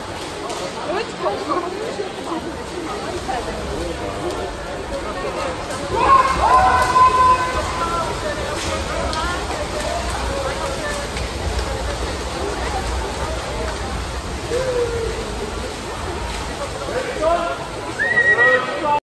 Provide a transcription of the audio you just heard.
Oh, it's cold.